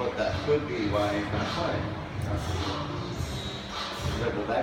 but that could be why he's not playing. But will that